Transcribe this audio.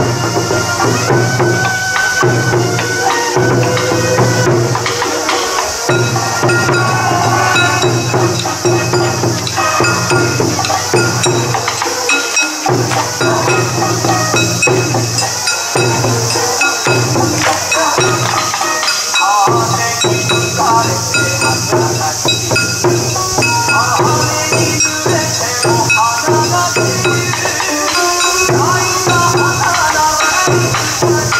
you. Thank